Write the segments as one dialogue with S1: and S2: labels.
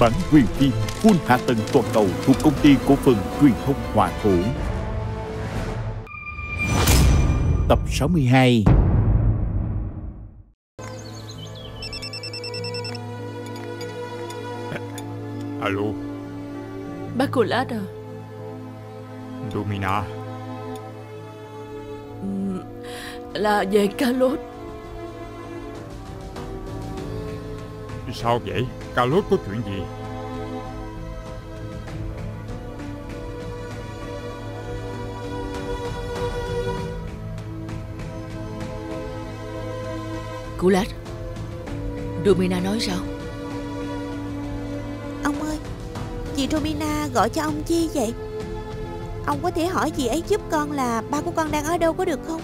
S1: bản quyền phim full hạ tầng toàn cầu thuộc công ty cổ phần truyền thông Hòa Thủ. Tập 62
S2: Alo,
S3: Bác cô lát à?
S2: Domina,
S3: Ừm, Là về Carlos
S2: sao vậy? Carlos có chuyện gì?
S3: Cô lát Domina nói sao?
S4: Ông ơi Chị Romina gọi cho ông chi vậy? Ông có thể hỏi chị ấy giúp con là ba của con đang ở đâu có được không?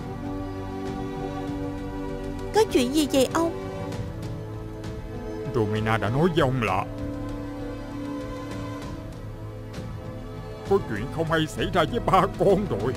S4: Có chuyện gì vậy ông
S2: Domina đã nói với ông là Có chuyện không hay xảy ra với ba con rồi.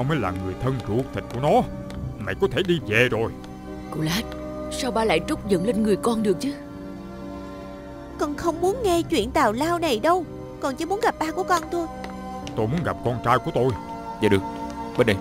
S2: Tao mới là người thân ruột thịt của nó. Mày có thể đi về rồi.
S3: Cô lát Sao ba lại trút giận lên người con được chứ?
S4: Con không muốn nghe chuyện tào lao này đâu. Con chỉ muốn gặp ba của con thôi.
S2: Tôi muốn gặp con trai của tôi.
S5: Dạ được, bên đây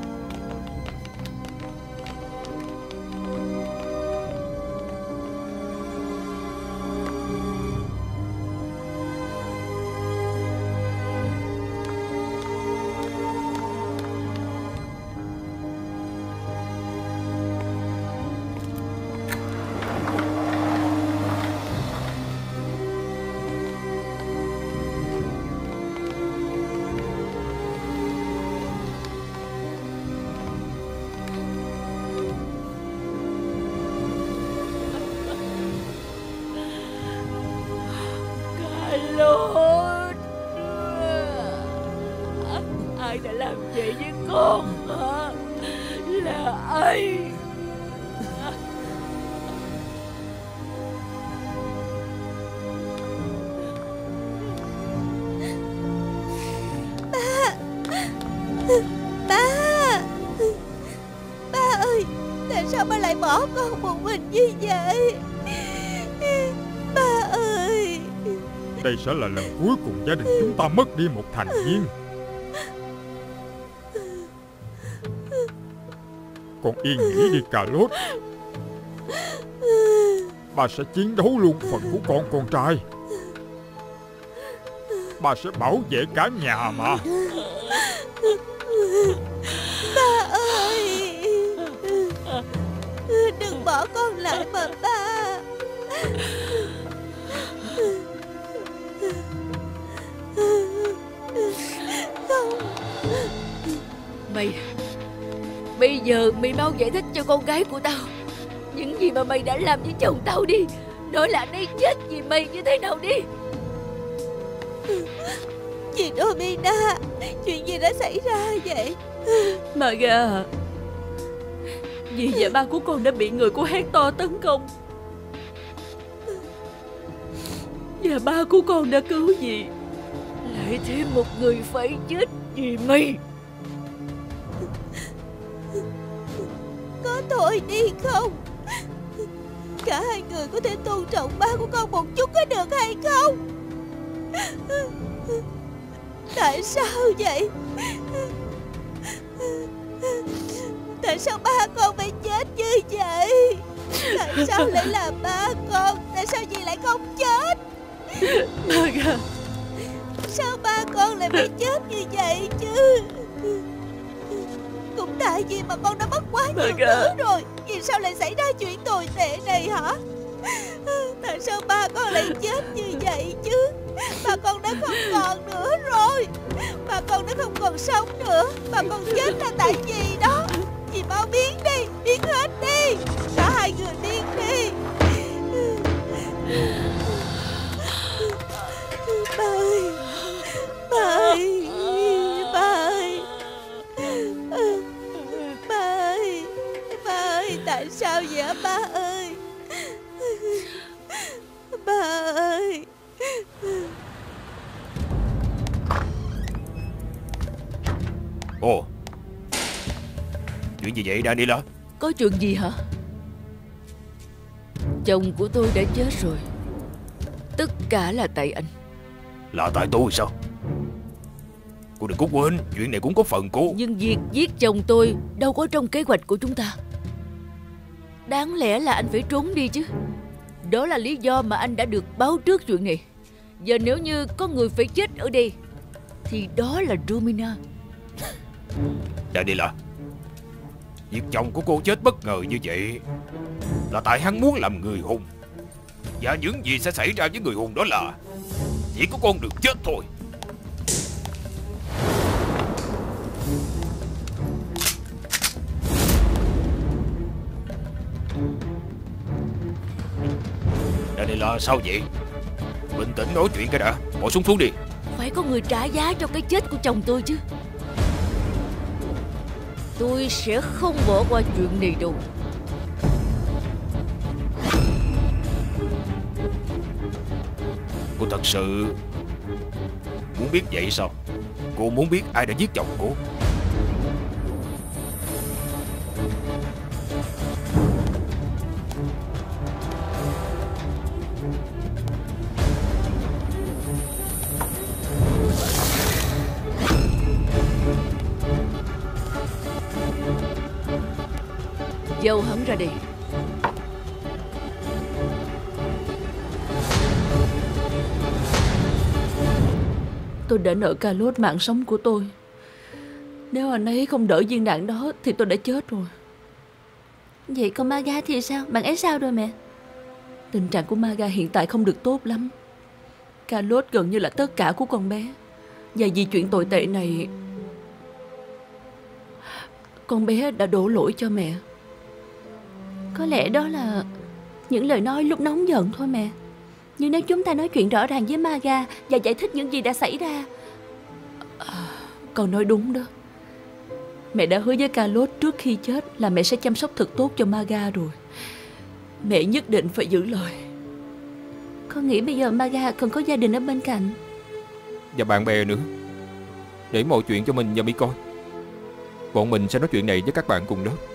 S2: Đây sẽ là lần cuối cùng gia đình chúng ta mất đi một thành viên. Con yên nghỉ đi Carlos Ba sẽ chiến đấu luôn phần của con con trai. Ba sẽ bảo vệ cả nhà mà.
S4: Ba ơi! Đừng bỏ con lại mà ba
S3: giờ mày mau giải thích cho con gái của tao. Những gì mà mày đã làm với chồng tao đi Nói là anh ấy chết vì mày như thế nào đi.
S4: Chị Domina Chuyện gì đã xảy ra vậy?
S3: Maga Dì và ba của con đã bị người của Hector tấn công. Và ba của con đã cứu dì Lại thêm một người phải chết vì mày
S4: Thôi đi không? Cả hai người có thể tôn trọng ba của con một chút có được hay không? Tại sao vậy? Tại sao ba con phải chết như vậy? Tại sao lại là ba con? Tại sao dì lại không chết?
S3: Maga
S4: Sao ba con lại phải chết như vậy chứ Cũng tại vì mà con đã mất quá nhiều
S3: Maga.
S4: thứ rồi. Vì sao lại xảy ra chuyện tồi tệ này hả? Tại sao ba con lại chết như vậy chứ? Ba con đã không còn nữa rồi. Ba con đã không còn sống nữa. Ba con chết là tại vì đó? Dì mau biến đi Biến hết đi. Cả hai người biến đi dạ ba ơi. Ba ơi.
S5: Ồ. Chuyện gì vậy Danila
S3: Có chuyện gì hả? Chồng của tôi đã chết rồi. Tất cả là tại anh.
S5: Là tại tôi sao? Cô đừng có quên Chuyện này cũng có phần cô
S3: Nhưng việc giết chồng tôi Đâu có trong kế hoạch của chúng ta. Đáng lẽ là anh phải trốn đi chứ. Đó là lý do mà anh đã được báo trước chuyện này. Giờ nếu như có người phải chết ở đây, Thì đó là Romina
S5: Danila à, Việc chồng của cô chết bất ngờ như vậy Là tại hắn muốn làm người hùng Và những gì sẽ xảy ra với người hùng đó là Chỉ có con được chết thôi. Daniela sao vậy? Bình tĩnh nói chuyện cái đã Bỏ súng xuống đi.
S3: Phải có người trả giá cho cái chết của chồng tôi chứ. Tôi sẽ không bỏ qua chuyện này đâu.
S5: Cô thật sự Muốn biết vậy sao? Cô muốn biết ai đã giết chồng cô
S3: Dâu hắn ra đây
S6: Tôi đã nợ cà lốt mạng sống của tôi. Nếu anh ấy không đỡ viên đạn đó Thì tôi đã chết rồi.
S7: Vậy còn Maga thì sao? Bạn ấy sao rồi mẹ?
S6: Tình trạng của Maga hiện tại không được tốt lắm. Cà lốt gần như là tất cả của con bé. Và vì chuyện tồi tệ này Con bé đã đổ lỗi cho mẹ
S7: có lẽ đó là những lời nói lúc nóng giận thôi mẹ Nhưng nếu chúng ta nói chuyện rõ ràng với Maga Và giải thích những gì đã xảy ra
S6: Con nói đúng đó. Mẹ đã hứa với Carlos trước khi chết Là mẹ sẽ chăm sóc thật tốt cho Maga rồi. Mẹ nhất định phải giữ lời.
S7: Con nghĩ bây giờ Maga cần có gia đình ở bên cạnh?
S8: Và bạn bè nữa. Để mọi chuyện cho mình và mi coi. Bọn mình sẽ nói chuyện này với các bạn cùng lớp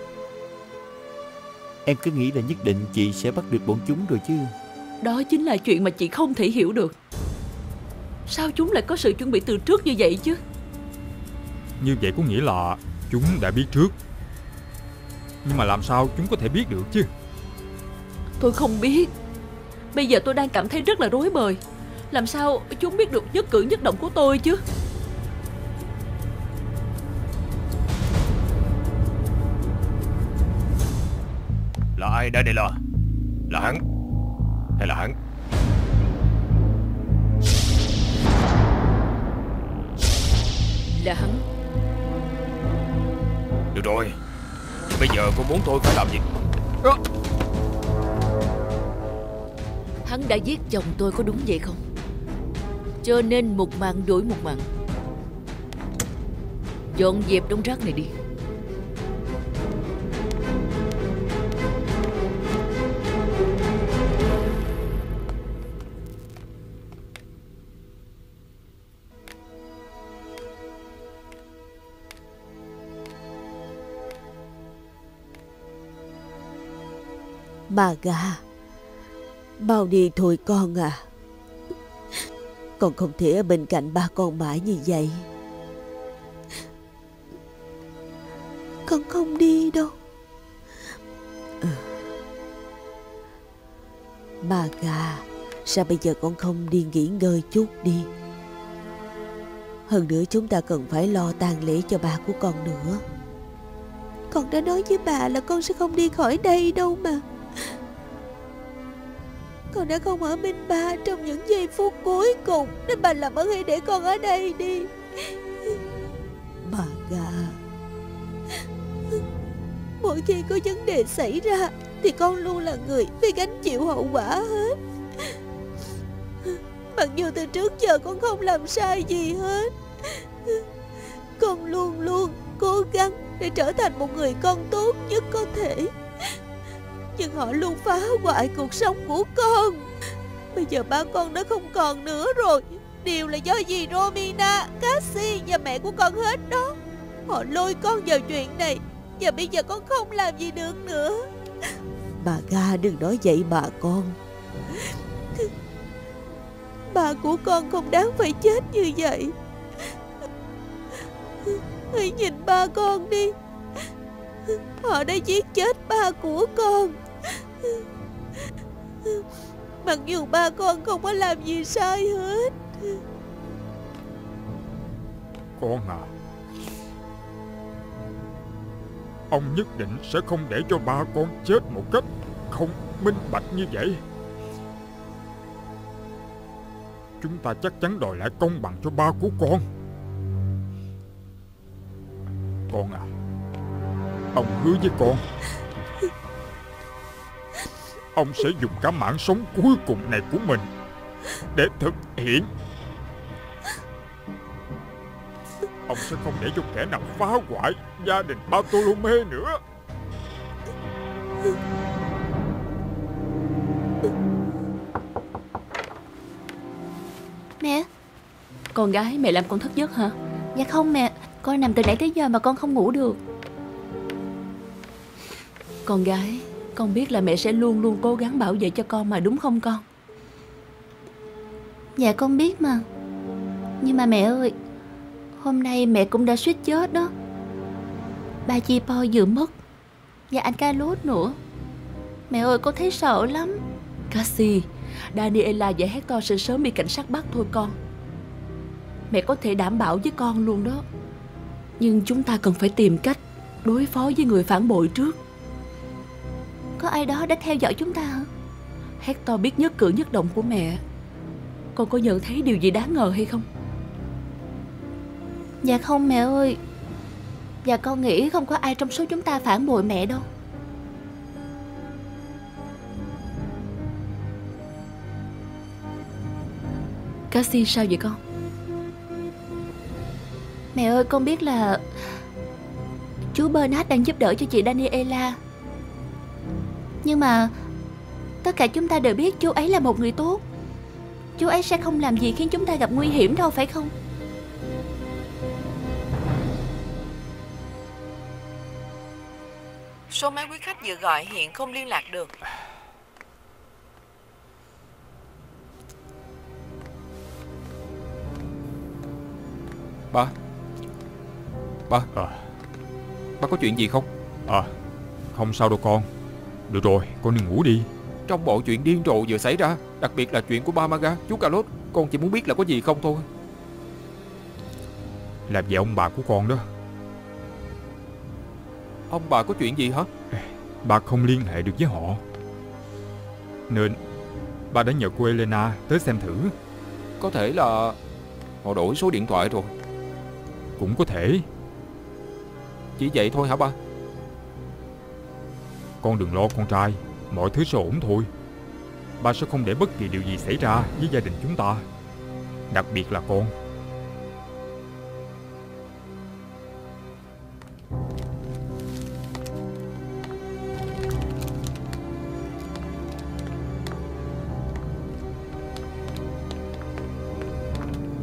S1: Em cứ nghĩ là nhất định chị sẽ bắt được bọn chúng rồi chứ.
S6: Đó chính là chuyện mà chị không thể hiểu được. Sao chúng lại có sự chuẩn bị từ trước như vậy chứ?
S2: Như vậy có nghĩa là chúng đã biết trước. Nhưng mà làm sao chúng có thể biết được chứ?
S6: Tôi không biết. Bây giờ tôi đang cảm thấy rất là rối bời. Làm sao chúng biết được nhất cử nhất động của tôi chứ
S5: ai đây đây là Là hắn Hay là hắn?
S3: Là hắn.
S5: Được rồi. Bây giờ cô muốn tôi phải làm gì?
S3: Hắn đã giết chồng tôi có đúng vậy không? Cho nên một mạng đổi một mạng. Dọn dẹp đống rác này đi
S4: Bà gà. Mau đi thôi con à. Con không thể ở bên cạnh ba con mãi như vậy. Con không đi đâu. Ừ. Bà gà, Sao bây giờ con không đi nghỉ ngơi chút đi? Hơn nữa chúng ta cần phải lo tang lễ cho ba của con nữa. Con đã nói với bà là con sẽ không đi khỏi đây đâu mà con đã không ở bên ba trong những giây phút cuối cùng. Nên bà làm ơn hãy để con ở đây đi. Bà gà. Mỗi khi có vấn đề xảy ra, Thì con luôn là người phải gánh chịu hậu quả hết. Mặc dù từ trước giờ con không làm sai gì hết, Con luôn luôn cố gắng để trở thành một người con tốt nhất có thể. Nhưng họ luôn phá hoại cuộc sống của con. Bây giờ ba con đã không còn nữa rồi. Điều là do gì Romina, Cassie và mẹ của con hết đó. Họ lôi con vào chuyện này. Và bây giờ con không làm gì được nữa. Bà Ga đừng nói vậy bà con. Ba của con không đáng phải chết như vậy. Hãy nhìn ba con đi. Họ đã giết chết ba của con. Mặc dù ba con không có làm gì sai hết.
S2: Con à Ông nhất định sẽ không để cho ba con chết một cách không minh bạch như vậy. Chúng ta chắc chắn đòi lại công bằng cho ba của con. Con à Ông hứa với con Ông sẽ dùng cả mạng sống cuối cùng này của mình Để thực hiện. Ông sẽ không để cho kẻ nào phá hoại gia đình Bartolome nữa.
S7: Mẹ.
S6: Con gái mẹ làm con thức giấc hả?
S7: Dạ không mẹ. Con nằm từ nãy tới giờ mà con không ngủ được.
S6: Con gái Con biết là mẹ sẽ luôn luôn cố gắng bảo vệ cho con mà đúng không con?
S7: Dạ con biết mà. Nhưng mà mẹ ơi Hôm nay mẹ cũng đã suýt chết đó. Ba Chi Po vừa mất Và anh Carlos nữa. Mẹ ơi con thấy sợ lắm.
S6: Cassie Daniela và Hector sẽ sớm bị cảnh sát bắt thôi con. Mẹ có thể đảm bảo với con luôn đó. Nhưng chúng ta cần phải tìm cách Đối phó với người phản bội trước
S7: Có ai đó đã theo dõi chúng ta hả?
S6: Hector biết nhất cử nhất động của mẹ. Con có nhận thấy điều gì đáng ngờ hay không?
S7: Dạ không mẹ ơi. Dạ con nghĩ không có ai trong số chúng ta phản bội mẹ đâu.
S6: Cassie sao vậy con?
S7: Mẹ ơi con biết là Chú Bernard đang giúp đỡ cho chị Daniela Nhưng mà Tất cả chúng ta đều biết chú ấy là một người tốt. Chú ấy sẽ không làm gì khiến chúng ta gặp nguy hiểm đâu phải không?
S9: Số máy quý khách vừa gọi hiện không liên lạc được.
S8: Ba. Ba.
S2: À,
S8: Ba có chuyện gì không?
S2: À, Không sao đâu con Được rồi con đi ngủ đi.
S8: Trong bộ chuyện điên rồ vừa xảy ra Đặc biệt là chuyện của ba Maga Chú Carlos Con chỉ muốn biết là có gì không thôi.
S2: Là về ông bà của con đó?
S8: Ông bà có chuyện gì hả?
S2: Bà không liên hệ được với họ. Nên Bà đã nhờ cô Elena tới xem thử.
S8: Có thể là Họ đổi số điện thoại rồi.
S2: Cũng có thể.
S8: Chỉ vậy thôi hả ba
S2: Con đừng lo con trai. Mọi thứ sẽ ổn thôi. Ba sẽ không để bất kỳ điều gì xảy ra với gia đình chúng ta Đặc biệt là con.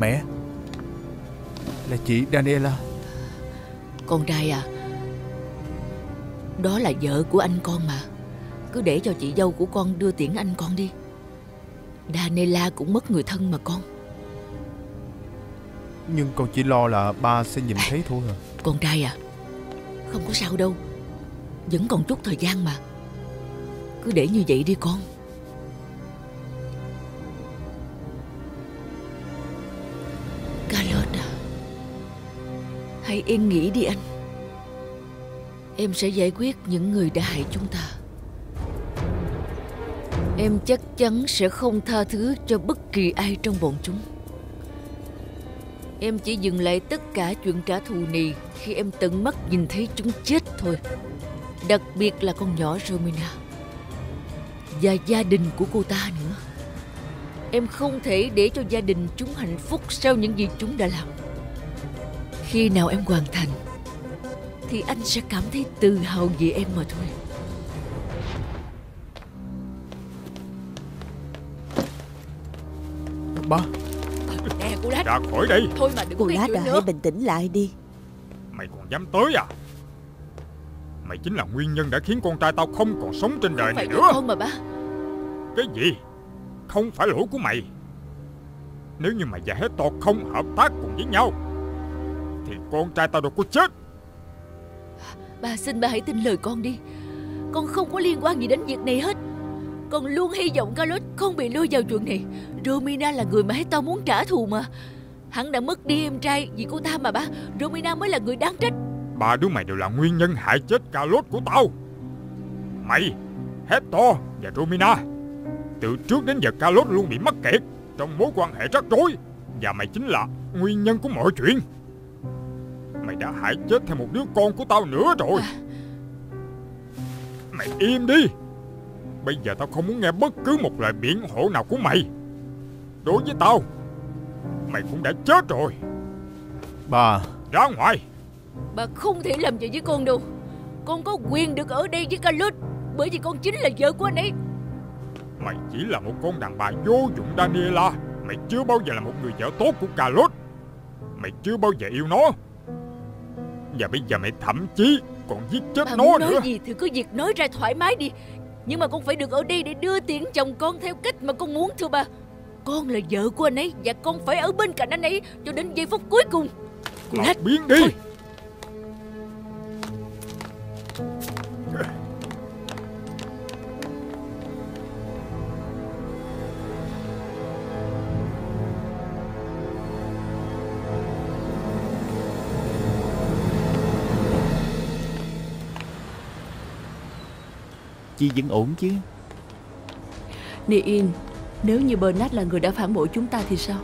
S10: Mẹ Là chị Daniela.
S3: Con trai à Đó là vợ của anh con mà. Cứ để cho chị dâu của con đưa tiễn anh con đi. Daniela cũng mất người thân mà con.
S10: Nhưng con chỉ lo là ba sẽ nhìn thấy thôi à?
S3: Con trai à Không có sao đâu. Vẫn còn chút thời gian mà. Cứ để như vậy đi con. Carlot à Hãy yên nghỉ đi anh Em sẽ giải quyết những người đã hại chúng ta Em chắc chắn sẽ không tha thứ cho bất kỳ ai trong bọn chúng Em chỉ dừng lại tất cả chuyện trả thù này khi em tận mắt nhìn thấy chúng chết thôi. Đặc biệt là con nhỏ Romina. Và gia đình của cô ta nữa. Em không thể để cho gia đình chúng hạnh phúc sau những gì chúng đã làm. Khi nào em hoàn thành, thì anh sẽ cảm thấy tự hào về em mà thôi.
S10: Ba.
S3: Nè cô Lát,
S2: Ra khỏi đây.
S3: Thôi mà đừng có
S4: Cô
S3: gây
S4: Lát
S3: chuyện
S4: à
S3: nữa.
S4: hãy bình tĩnh lại đi.
S2: Mày còn dám tới à? Mày chính là nguyên nhân đã khiến con trai tao không còn sống trên đời
S3: Không
S2: này
S3: phải
S2: nữa.
S3: con mà ba.
S2: Cái gì? Không phải lỗi của mày. Nếu như mày và Hector không hợp tác cùng với nhau Thì con trai tao đâu có chết
S3: bà xin bà hãy tin lời con đi. Con không có liên quan gì đến việc này hết. Con luôn hy vọng Carlos không bị lôi vào chuyện này. Romina là người mà hết tao muốn trả thù mà. Hắn đã mất đi em trai vì cô ta mà ba. Romina mới là người đáng trách.
S2: Ba đứa mày đều là nguyên nhân hại chết Carlos của tao. Mày Hector và Romina. Từ trước đến giờ Carlos luôn bị mắc kẹt Trong mối quan hệ rắc rối. Và mày chính là nguyên nhân của mọi chuyện đã hại chết thêm một đứa con của tao nữa rồi. Mày im đi. Bây giờ tao không muốn nghe bất cứ một lời biện hộ nào của mày. Đối với tao Mày cũng đã chết rồi.
S10: Ba
S2: Ra ngoài.
S3: Bà không thể làm vậy với con đâu. Con có quyền được ở đây với Carlos Bởi vì con chính là vợ của anh ấy.
S2: Mày chỉ là một con đàn bà vô dụng Daniela. Mày chưa bao giờ là một người vợ tốt của Carlos Mày chưa bao giờ yêu nó Và bây giờ mày thậm chí còn giết chết
S3: Bà
S2: nó
S3: nói
S2: nữa.
S3: gì thì cứ việc nói ra thoải mái đi. Nhưng mà con phải được ở đây để đưa tiễn chồng con theo cách mà con muốn thưa bà Con là vợ của anh ấy Và con phải ở bên cạnh anh ấy cho đến giây phút cuối cùng. Lát
S2: biến đi.
S3: Thôi.
S1: Chị vẫn ổn chứ?
S6: Niin, nếu như Bernard là người đã phản bội chúng ta thì sao?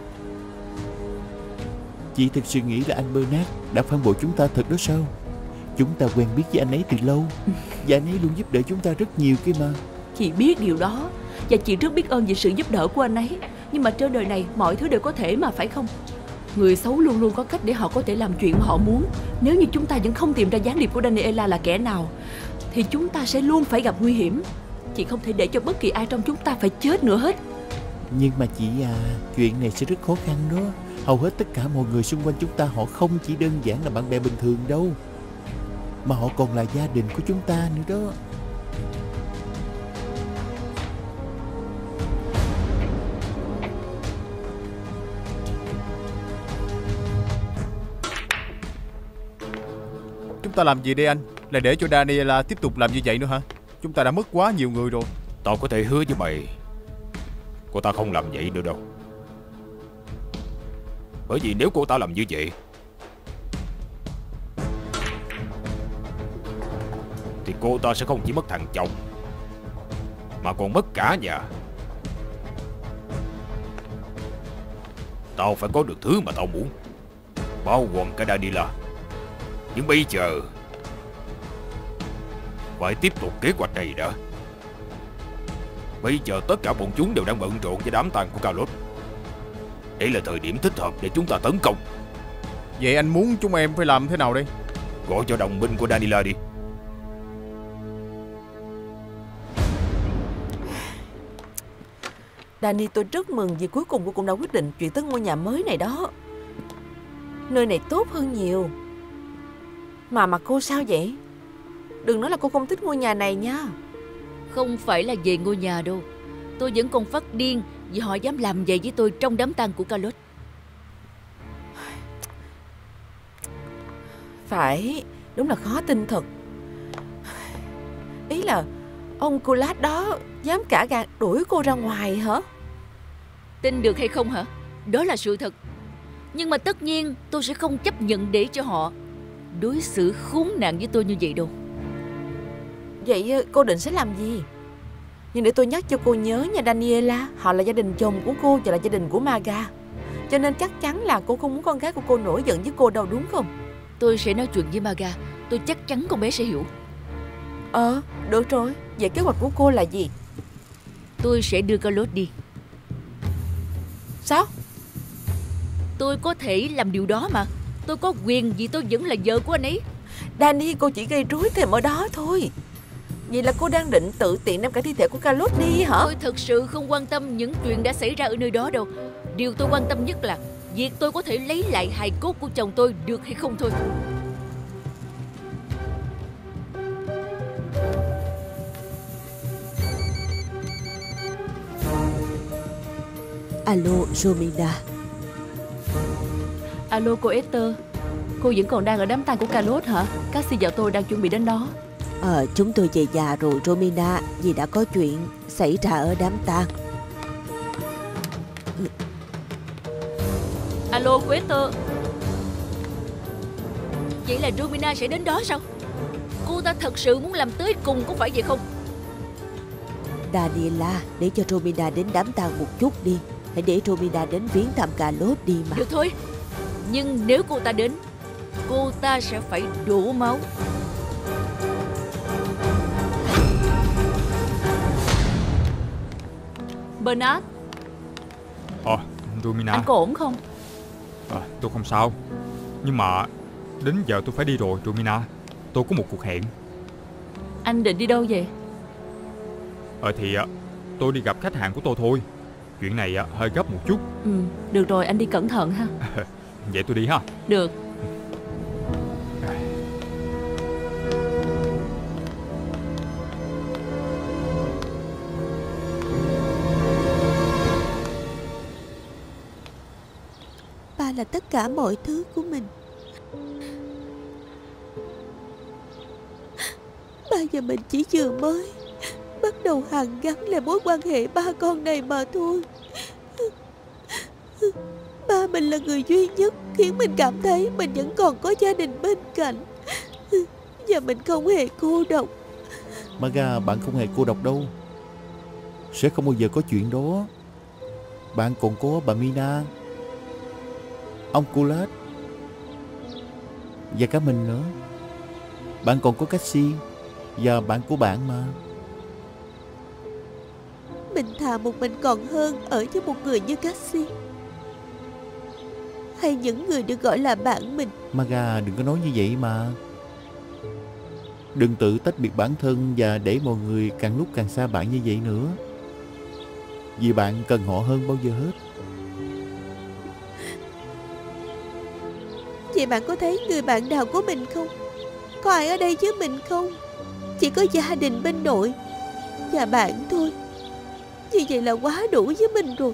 S1: Chị thực sự nghĩ là anh Bernard đã phản bội chúng ta thật đó sao? Chúng ta quen biết với anh ấy từ lâu Và anh ấy luôn giúp đỡ chúng ta rất nhiều kia mà.
S6: Chị biết điều đó Và chị rất biết ơn về sự giúp đỡ của anh ấy. Nhưng mà trên đời này mọi thứ đều có thể mà phải không? Người xấu luôn luôn có cách để họ có thể làm chuyện mà họ muốn. Nếu như chúng ta vẫn không tìm ra gián điệp của Daniela là kẻ nào thì chúng ta sẽ luôn phải gặp nguy hiểm. Chị không thể để cho bất kỳ ai trong chúng ta phải chết nữa hết.
S1: Nhưng mà chị à Chuyện này sẽ rất khó khăn đó. Hầu hết tất cả mọi người xung quanh chúng ta Họ không chỉ đơn giản là bạn bè bình thường đâu, Mà họ còn là gia đình của chúng ta nữa đó.
S10: Ta làm gì đây anh? Là để cho Daniela tiếp tục làm như vậy nữa hả? Chúng ta đã mất quá nhiều người rồi.
S5: Tao có thể hứa với mày, Cô ta không làm vậy nữa đâu. Bởi vì nếu cô ta làm như vậy, Thì cô ta sẽ không chỉ mất thằng chồng, Mà còn mất cả nhà. Tao phải có được thứ mà tao muốn, Bao gồm cả Daniela. Nhưng bây giờ. Phải tiếp tục kế hoạch này đã. Bây giờ tất cả bọn chúng đều đang bận rộn với đám tang của Carlos. Đây là thời điểm thích hợp để chúng ta tấn công.
S10: Vậy anh muốn chúng em phải làm thế nào đây?
S5: Gọi cho đồng minh của Danila đi.
S9: Danny tôi rất mừng vì cuối cùng cô cũng đã quyết định chuyển tới ngôi nhà mới này đó. Nơi này tốt hơn nhiều. Mà mà cô sao vậy? Đừng nói là cô không thích ngôi nhà này nha.
S3: Không phải là về ngôi nhà đâu Tôi vẫn còn phát điên Vì họ dám làm vậy với tôi trong đám tang của Carlos
S9: Phải, đúng là khó tin thật. Ý là ông Kulat đó dám cả gạt đuổi cô ra ngoài hả?
S3: Tin được hay không hả Đó là sự thật Nhưng mà tất nhiên tôi sẽ không chấp nhận để cho họ Đối xử khốn nạn với tôi như vậy đâu
S9: Vậy ờ, cô định sẽ làm gì? Nhưng để tôi nhắc cho cô nhớ nha Daniela Họ là gia đình chồng của cô và là gia đình của Maga Cho nên chắc chắn là cô không muốn con gái của cô nổi giận với cô đâu đúng không?
S3: Tôi sẽ nói chuyện với Maga Tôi chắc chắn con bé sẽ hiểu
S9: Ờ, được rồi Vậy kế hoạch của cô là gì?
S3: Tôi sẽ đưa Carlos đi
S9: Sao?
S3: Tôi có thể làm điều đó mà Tôi có quyền gì tôi vẫn là vợ của anh ấy.
S9: Danny cô chỉ gây rối thêm ở đó thôi. Vậy là cô đang định tự tiện đem cả thi thể của Carlos đi hả?
S3: Tôi thật sự không quan tâm những chuyện đã xảy ra ở nơi đó đâu. Điều tôi quan tâm nhất là Việc tôi có thể lấy lại hài cốt của chồng tôi được hay không thôi.
S4: Alo Romina.
S6: Alo cô Esther. Cô vẫn còn đang ở đám tang của Carlos hả? Cassie và tôi đang chuẩn bị đến đó.
S4: Ờ chúng tôi về nhà rồi Romina Vì đã có chuyện xảy ra ở đám tang.
S6: Alo cô Esther.
S3: Vậy là Romina sẽ đến đó sao? Cô ta thật sự muốn làm tới cùng có phải vậy không?
S4: Daniela Để cho Romina đến đám tang một chút đi. Hãy để Romina đến viếng thăm Carlos đi mà.
S3: Được thôi Nhưng nếu cô ta đến Cô ta sẽ phải đổ máu.
S6: Bernard?
S2: Ờ Romina
S6: Anh có ổn không?
S2: À, Tôi không sao. Nhưng mà Đến giờ tôi phải đi rồi Romina Tôi có một cuộc hẹn.
S6: Anh định đi đâu vậy?
S2: Ờ thì à, tôi đi gặp khách hàng của tôi thôi. Chuyện này à, hơi gấp một chút.
S6: Ừ được rồi anh đi cẩn thận ha
S2: Vậy tôi đi ha.
S6: Được.
S4: Ba là tất cả mọi thứ của mình. Ba và mình chỉ vừa mới Bắt đầu hàn gắn lại mối quan hệ ba con này mà thôi Ba mình là người duy nhất Khiến mình cảm thấy mình vẫn còn có gia đình bên cạnh. Và mình không hề cô độc.
S1: Maga bạn không hề cô độc đâu. Sẽ không bao giờ có chuyện đó. Bạn còn có bà Mina Ông Kulat Và cả mình nữa. Bạn còn có Cassie Và bạn của bạn mà.
S4: Mình thà một mình còn hơn Ở với một người như Cassie Hay những người được gọi là bạn mình?
S1: Maga đừng có nói như vậy mà. Đừng tự tách biệt bản thân Và để mọi người càng lúc càng xa bạn như vậy nữa. Vì bạn cần họ hơn bao giờ hết.
S4: Vậy bạn có thấy người bạn nào của mình không? Có ai ở đây với mình không? Chỉ có gia đình bên nội Và bạn thôi. Như vậy là quá đủ với mình rồi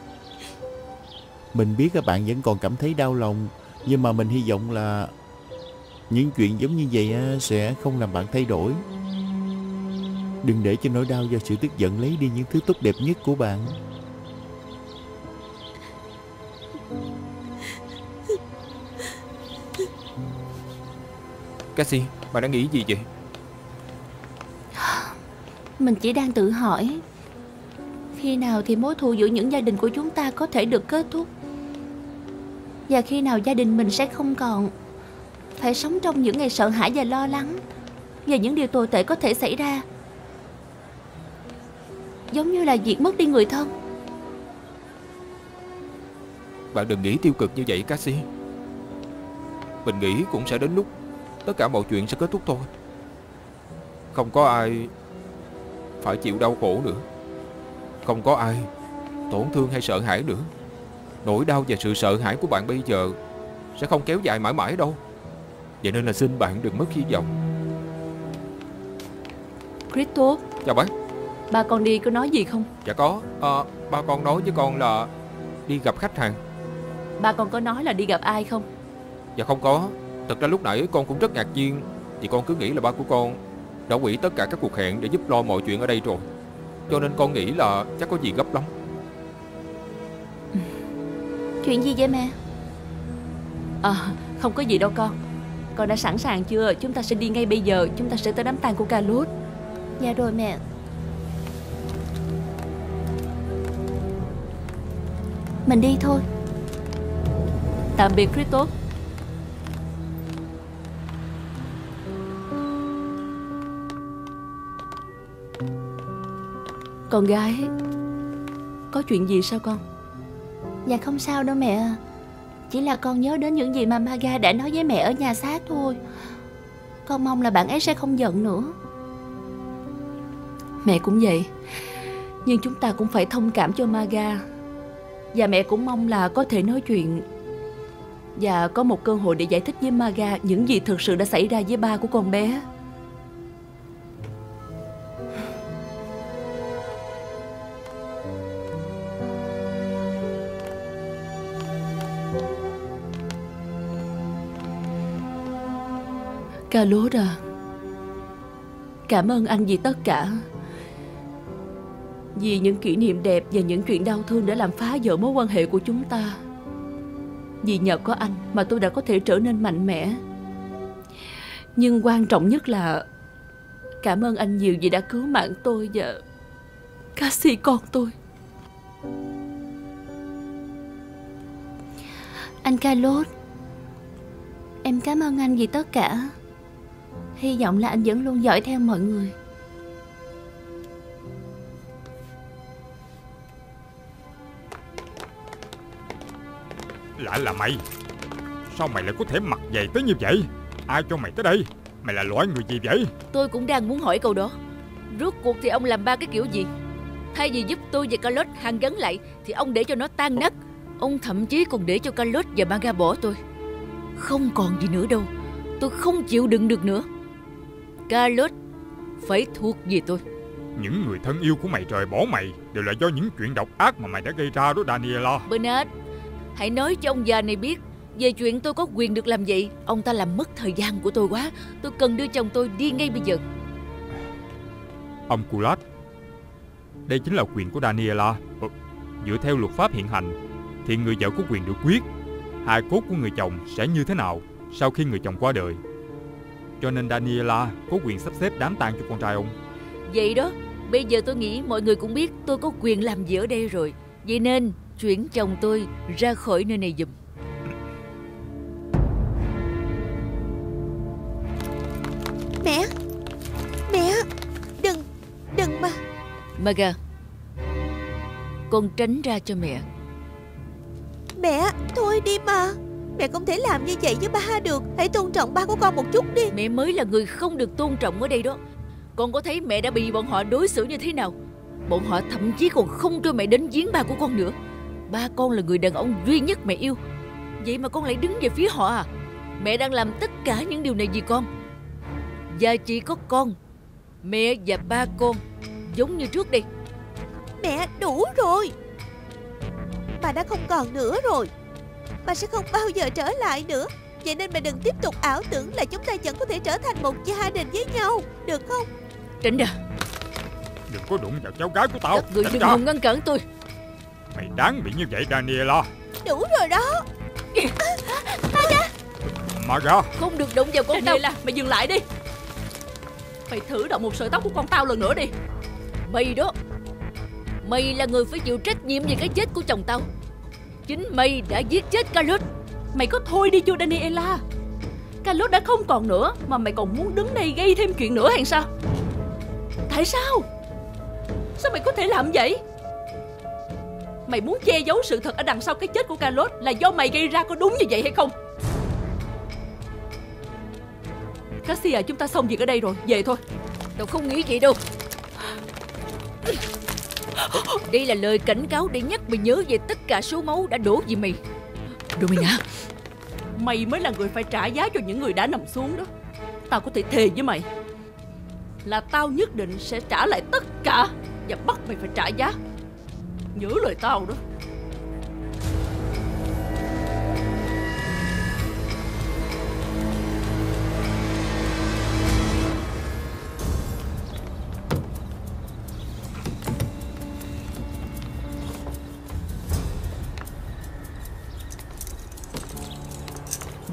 S1: Mình biết các bạn vẫn còn cảm thấy đau lòng Nhưng mà mình hy vọng là Những chuyện giống như vậy sẽ không làm bạn thay đổi. Đừng để cho nỗi đau và sự tức giận lấy đi những thứ tốt đẹp nhất của bạn.
S8: Cassie Bà đang nghĩ gì vậy?
S7: Mình chỉ đang tự hỏi Khi nào thì mối thù giữa những gia đình của chúng ta có thể được kết thúc và khi nào gia đình mình sẽ không còn? Phải sống trong những ngày sợ hãi và lo lắng Về những điều tồi tệ có thể xảy ra. Giống như là việc mất đi người thân.
S8: Bạn đừng nghĩ tiêu cực như vậy Cassie Mình nghĩ cũng sẽ đến lúc Tất cả mọi chuyện sẽ kết thúc thôi. Không có ai Phải chịu đau khổ nữa. Không có ai Tổn thương hay sợ hãi nữa. Nỗi đau và sự sợ hãi của bạn bây giờ Sẽ không kéo dài mãi mãi đâu. Vậy nên là xin bạn đừng mất hy vọng.
S6: Christoph
S8: Chào bác
S6: Ba con đi có nói gì không?
S8: Dạ có. À, Ba con nói với con là Đi gặp khách hàng.
S6: Ba con có nói là đi gặp ai không?
S8: Dạ không có. Thật ra lúc nãy con cũng rất ngạc nhiên Vì con cứ nghĩ là ba của con Đã hủy tất cả các cuộc hẹn để giúp lo mọi chuyện ở đây rồi. Cho nên con nghĩ là chắc có gì gấp lắm
S7: Chuyện gì vậy mẹ?
S6: À không có gì đâu con. Con đã sẵn sàng chưa? Chúng ta sẽ đi ngay bây giờ. Chúng ta sẽ tới đám tang của Carlos.
S7: Dạ rồi mẹ. Mình đi thôi.
S6: Tạm biệt Christoph Con gái Có chuyện gì sao con
S7: Dạ không sao đâu mẹ. Chỉ là con nhớ đến những gì mà Maga đã nói với mẹ ở nhà xác thôi. Con mong là bạn ấy sẽ không giận nữa.
S6: Mẹ cũng vậy. Nhưng chúng ta cũng phải thông cảm cho Maga. Và mẹ cũng mong là có thể nói chuyện. Và có một cơ hội để giải thích với Maga Những gì thực sự đã xảy ra với ba của con bé. Ca lốt à Cảm ơn anh vì tất cả. Vì những kỷ niệm đẹp và những chuyện đau thương đã làm phá vỡ mối quan hệ của chúng ta. Vì nhờ có anh mà tôi đã có thể trở nên mạnh mẽ. Nhưng quan trọng nhất là Cảm ơn anh nhiều vì đã cứu mạng tôi và Cassie con tôi.
S7: Anh Carlos, Em cảm ơn anh vì tất cả. Hy vọng là anh vẫn luôn dõi theo mọi người.
S2: Lạ là mày. Sao mày lại có thể mặc dày tới như vậy? Ai cho mày tới đây? Mày là loại người gì vậy?
S3: Tôi cũng đang muốn hỏi câu đó. Rốt cuộc thì ông làm ba cái kiểu gì? Thay vì giúp tôi và Carlos hàn gắn lại Thì ông để cho nó tan nát. Ông thậm chí còn để cho Carlos và Maga bỏ tôi. Không còn gì nữa đâu. Tôi không chịu đựng được nữa Carlos Phải thuộc về tôi?
S2: Những người thân yêu của mày rời bỏ mày Đều là do những chuyện độc ác mà mày đã gây ra đó Daniela.
S3: Bernard Hãy nói cho ông già này biết Về chuyện tôi có quyền được làm vậy. Ông ta làm mất thời gian của tôi quá. Tôi cần đưa chồng tôi đi ngay bây giờ.
S2: Ông Kulat Đây chính là quyền của Daniela. Ờ, Dựa theo luật pháp hiện hành Thì người vợ có quyền được quyết. Hai cốt của người chồng sẽ như thế nào Sau khi người chồng qua đời Cho nên Daniela có quyền sắp xếp đám tang cho con trai ông.
S3: Vậy đó Bây giờ tôi nghĩ mọi người cũng biết tôi có quyền làm gì ở đây rồi. Vậy nên chuyển chồng tôi ra khỏi nơi này giùm.
S4: Mẹ Mẹ Đừng Đừng mà.
S3: Maga Con tránh ra cho mẹ.
S4: Mẹ Thôi đi mà Mẹ không thể làm như vậy với ba được. Hãy tôn trọng ba của con một chút đi.
S3: Mẹ mới là người không được tôn trọng ở đây đó. Con có thấy mẹ đã bị bọn họ đối xử như thế nào? Bọn họ thậm chí còn không cho mẹ đến giếng ba của con nữa. Ba con là người đàn ông duy nhất mẹ yêu. Vậy mà con lại đứng về phía họ à? Mẹ đang làm tất cả những điều này vì con. Và chỉ có con Mẹ và ba con Giống như trước đây.
S4: Mẹ đủ rồi. Bà đã không còn nữa rồi Bà sẽ không bao giờ trở lại nữa. Vậy nên mẹ đừng tiếp tục ảo tưởng là chúng ta vẫn có thể trở thành một gia đình với nhau. Được không?
S3: Tránh ra
S2: Đừng có đụng vào cháu gái của tao.
S3: Các người đừng hòng ngăn cản tôi.
S2: Mày đáng bị như vậy Daniela
S4: Đủ rồi đó.
S2: Maga
S3: Không được động vào con
S6: đâu là mày dừng lại đi. Mày thử động một sợi tóc của con tao lần nữa đi.
S3: Mày đó. Mày là người phải chịu trách nhiệm về cái chết của chồng tao Chính mày đã giết chết Carlos
S6: Mày có thôi đi chưa Daniela. Carlos đã không còn nữa, Mà mày còn muốn đứng đây gây thêm chuyện nữa hay sao? Tại sao? Sao mày có thể làm vậy? Mày muốn che giấu sự thật ở đằng sau cái chết của Carlos Là do mày gây ra có đúng như vậy hay không? Cassia, chúng ta xong việc ở đây rồi, Về thôi.
S3: Tao không nghĩ vậy đâu. Đây là lời cảnh cáo để nhắc mày nhớ về tất cả số máu đã đổ vì mày. Domina.
S6: Mày mới là người phải trả giá cho những người đã nằm xuống đó. Tao có thể thề với mày Là tao nhất định sẽ trả lại tất cả Và bắt mày phải trả giá. Nhớ lời tao đó.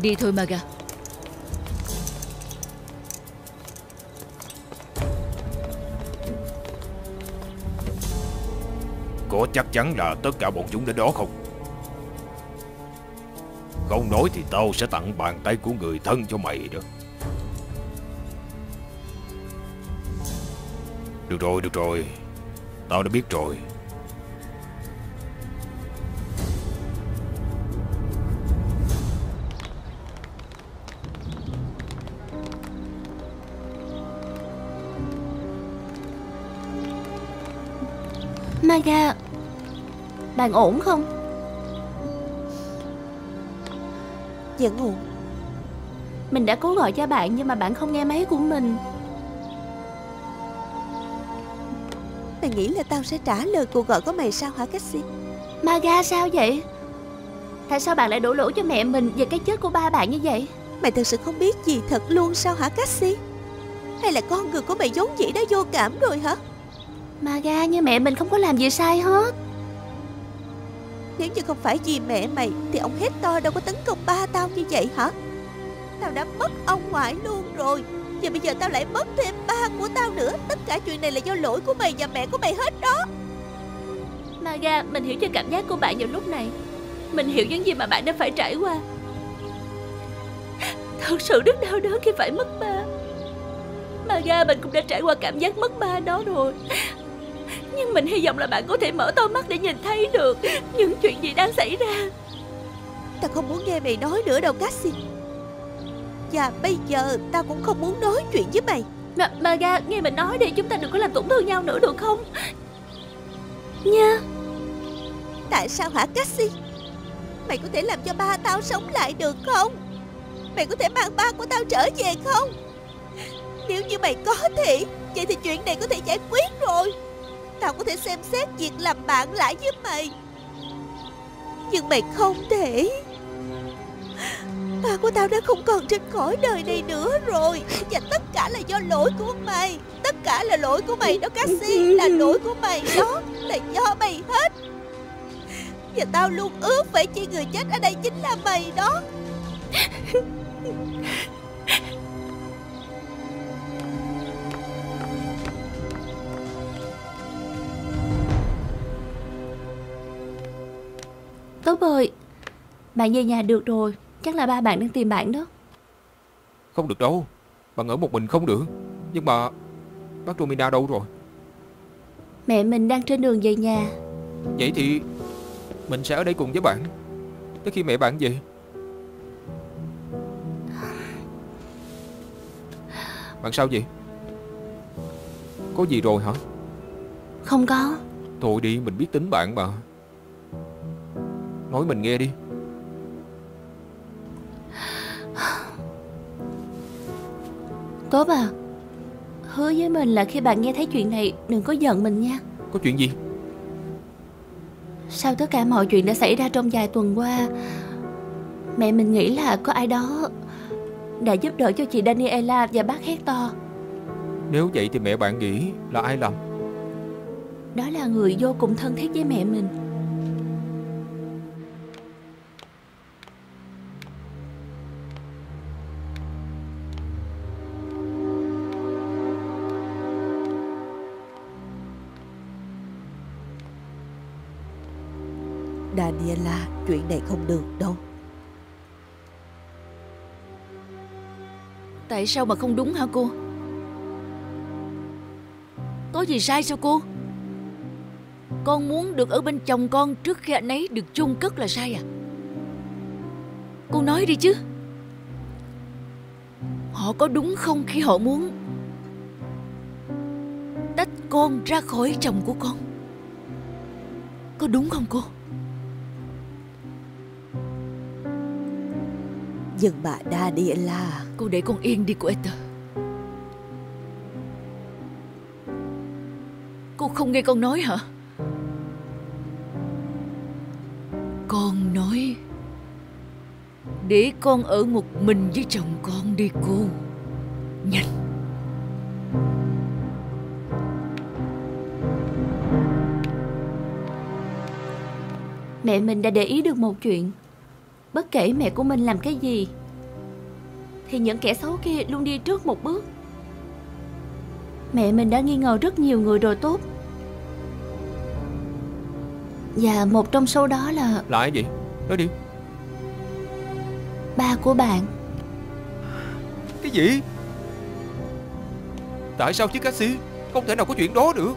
S3: Đi thôi Maga
S5: Có chắc chắn là tất cả bọn chúng đến đó không? Không nói thì tao sẽ tặng bàn tay của người thân cho mày đó. Được rồi, được rồi. Tao đã biết rồi.
S7: Maga Bạn ổn không?
S4: Vẫn ổn.
S7: Mình đã cố gọi cho bạn Nhưng mà bạn không nghe máy của mình.
S4: Mày nghĩ là tao sẽ trả lời cuộc gọi của mày sao hả Cassie?
S7: Maga sao vậy? Tại sao bạn lại đổ lỗi cho mẹ mình Về cái chết của ba bạn như vậy?
S4: Mày thật sự không biết gì thật luôn sao hả Cassie? Hay là con người của mày vốn dĩ đã vô cảm rồi hả
S6: Maga như mẹ mình không có làm gì sai hết.
S4: Nếu như không phải vì mẹ mày Thì ông Hector đâu có tấn công ba tao như vậy hả? Tao đã mất ông ngoại luôn rồi Và bây giờ tao lại mất thêm ba của tao nữa. Tất cả chuyện này là do lỗi của mày và mẹ của mày hết đó.
S6: Maga mình hiểu cho cảm giác của bạn vào lúc này. Mình hiểu những gì mà bạn đã phải trải qua. Thật sự rất đau đớn khi phải mất ba. Maga mình cũng đã trải qua cảm giác mất ba đó rồi Nhưng mình hy vọng là bạn có thể mở to mắt để nhìn thấy được Những chuyện gì đang xảy ra.
S4: Tao không muốn nghe mày nói nữa đâu Cassie. Và bây giờ tao cũng không muốn nói chuyện với mày.
S6: Mà, Maga nghe mình nói đi Chúng ta đừng có làm tổn thương nhau nữa được không? Nha.
S4: Tại sao hả Cassie? Mày có thể làm cho ba tao sống lại được không? Mày có thể mang ba của tao trở về không? Nếu như mày có thể Vậy thì chuyện này có thể giải quyết rồi Tao có thể xem xét việc làm bạn lại với mày. Nhưng mày không thể. Ba của tao đã không còn trên cõi đời này nữa rồi. Và tất cả là do lỗi của mày. Tất cả là lỗi của mày đó, Cassie. Là lỗi của mày đó. Là do mày hết. Và tao luôn ước phải chi người chết ở đây chính là mày đó.
S6: Rồi Bạn về nhà được rồi Chắc là ba bạn đang tìm bạn đó.
S8: Không được đâu Bạn ở một mình không được. Nhưng mà Bác Romina đâu rồi?
S6: Mẹ mình đang trên đường về nhà.
S8: Vậy thì Mình sẽ ở đây cùng với bạn. Tới khi mẹ bạn về. Bạn sao vậy? Có gì rồi hả?
S6: Không có.
S8: Thôi đi mình biết tính bạn mà Nói mình nghe đi.
S6: Tốt à Hứa với mình là khi bạn nghe thấy chuyện này Đừng có giận mình nha.
S8: Có chuyện gì?
S6: Sau tất cả mọi chuyện đã xảy ra trong vài tuần qua Mẹ mình nghĩ là có ai đó Đã giúp đỡ cho chị Daniela và bác Hector
S8: Nếu vậy thì mẹ bạn nghĩ là ai làm
S6: Đó là người vô cùng thân thiết với mẹ mình
S4: là Chuyện này không được đâu.
S3: Tại sao mà không đúng hả cô? Có gì sai sao cô? Con muốn được ở bên chồng con Trước khi anh ấy được chung cất là sai à? Cô nói đi chứ. Họ có đúng không khi họ muốn Tách con ra khỏi chồng của con? Có đúng không cô?
S4: Nhưng bà Daniela
S3: Cô để con yên đi cô Ether Cô không nghe con nói hả? Con nói Để con ở một mình với chồng con đi cô. Nhanh.
S6: Mẹ mình đã để ý được một chuyện. Bất kể mẹ của mình làm cái gì Thì những kẻ xấu kia luôn đi trước một bước. Mẹ mình đã nghi ngờ rất nhiều người rồi tốt. Và một trong số đó là
S8: Là ai vậy? Nói đi.
S6: Ba của bạn.
S8: Cái gì? Tại sao chứ Cassie Không thể nào có chuyện đó được?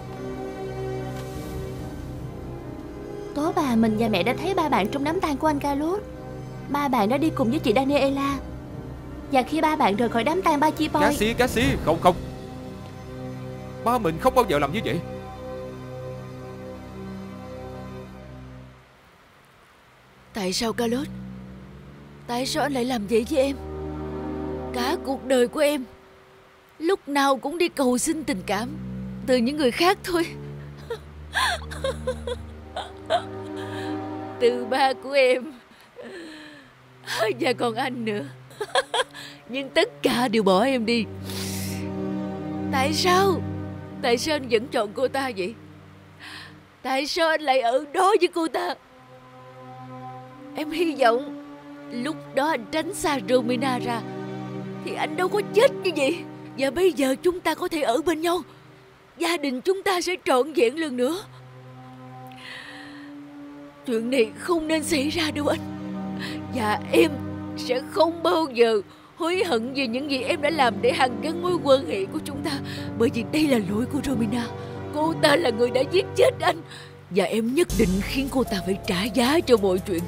S6: Tối bà mình và mẹ đã thấy ba bạn trong đám tang của anh Carlos. Ba bạn đã đi cùng với chị Daniela Và khi ba bạn rời khỏi đám tang ba chi boy
S8: Cassie Cassie Không không. Ba mình không bao giờ làm như vậy.
S3: Tại sao Carlos? Tại sao anh lại làm vậy với em? Cả cuộc đời của em Lúc nào cũng đi cầu xin tình cảm Từ những người khác thôi. Từ ba của em Và còn anh nữa Nhưng tất cả đều bỏ em đi. Tại sao? Tại sao anh vẫn chọn cô ta vậy? Tại sao anh lại ở đó với cô ta? Em hy vọng Lúc đó anh tránh xa Romina ra, Thì anh đâu có chết như vậy. Và bây giờ chúng ta có thể ở bên nhau. Gia đình chúng ta sẽ trọn vẹn lần nữa. Chuyện này không nên xảy ra đâu anh. Và em sẽ không bao giờ hối hận về những gì em đã làm để hằng gắn mối quan hệ của chúng ta. Bởi vì đây là lỗi của Romina. Cô ta là người đã giết chết anh. Và em nhất định khiến cô ta phải trả giá cho mọi chuyện.